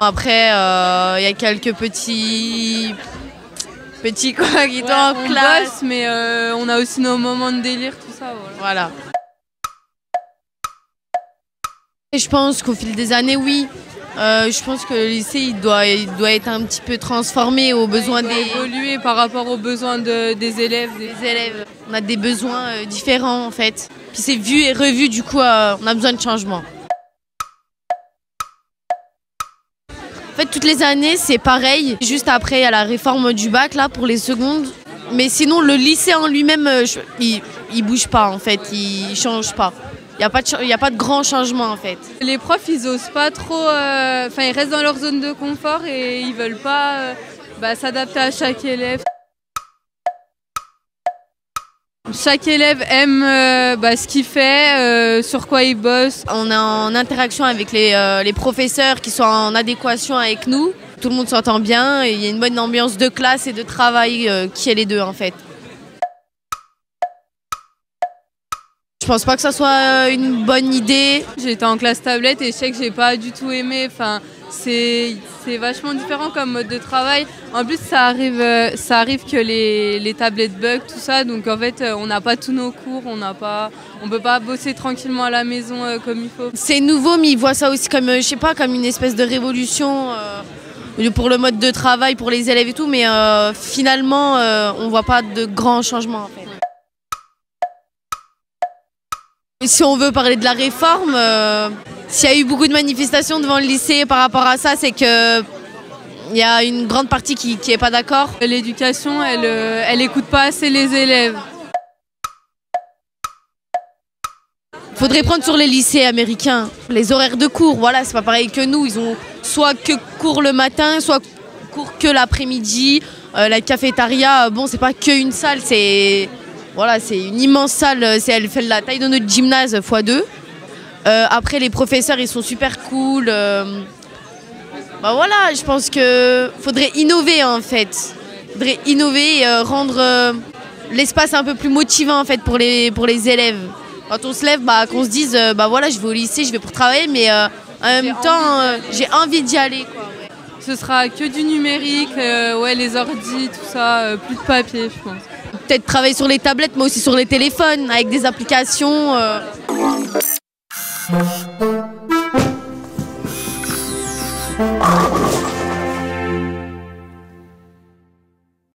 Après, il y a quelques petits petits quoi qui sont en classe. bosse, mais euh, on a aussi nos moments de délire, tout ça. Voilà. Voilà. Et je pense qu'au fil des années, oui. Euh, je pense que le lycée, il doit, il doit être un petit peu transformé aux besoins Il doit des, évoluer par rapport aux besoins de- des élèves. des- des élèves. On a des besoins euh, différents, en fait. Puis c'est vu et revu, du coup, euh, on a besoin de changement. En fait, toutes les années, c'est pareil. Juste après, il y a la réforme du bac, là, pour les secondes. Mais sinon, le lycée en lui-même, euh, il, il bouge pas, en fait. Il change pas. Il n'y a, pas de a pas de grand changement, en fait. Les profs, ils osent pas trop. euh, Enfin, ils restent dans leur zone de confort et ils veulent pas euh, bah, s'adapter à chaque élève. Chaque élève aime euh, bah, ce qu'il fait, euh, sur quoi il bosse. On est en interaction avec les, euh, les professeurs qui sont en adéquation avec nous. Tout le monde s'entend bien et il y a une bonne ambiance de classe et de travail qui est les deux en fait. Je pense pas que ça soit euh, une bonne idée. Été en classe tablette et je sais que j'ai pas du tout aimé. Enfin, c'est vachement différent comme mode de travail. En plus, ça arrive, euh, ça arrive que les, les tablettes bug, tout ça. Donc en fait, euh, on n'a pas tous nos cours, on n'a pas, on peut pas bosser tranquillement à la maison comme il faut. C'est nouveau mais ils voient ça aussi comme, je sais pas, comme une espèce de révolution euh, pour le mode de travail, pour les élèves et tout. Mais euh, finalement, euh, on voit pas de grands changements en fait. Si on veut parler de la réforme, euh, s'il y a eu beaucoup de manifestations devant le lycée par rapport à ça, c'est que il y a une grande partie qui n'est pas d'accord. L'éducation, elle, euh, elle écoute pas assez les élèves. Faudrait prendre sur les lycées américains les horaires de cours. Voilà, c'est pas pareil que nous. Ils ont soit que cours le matin, soit cours que l'après-midi. Euh, la cafétéria, bon, c'est pas que une salle, c'est voilà, c'est une immense salle. C'est elle fait la taille de notre gymnase x2. Euh, après, les professeurs, ils sont super cool. euh, bah voilà, je pense que faudrait innover en fait. Faudrait innover et euh, rendre euh, l'espace un peu plus motivant en fait pour les pour les élèves. Quand on se lève, bah qu'on se dise, euh, bah voilà, je vais au lycée, je vais pour travailler, mais euh, en même temps, euh, j'ai envie d'y aller. Quoi. Ce sera que du numérique, euh, ouais, les ordi, tout ça, euh, plus de papier, je pense. Peut-être travailler sur les tablettes, mais aussi sur les téléphones, avec des applications. Euh.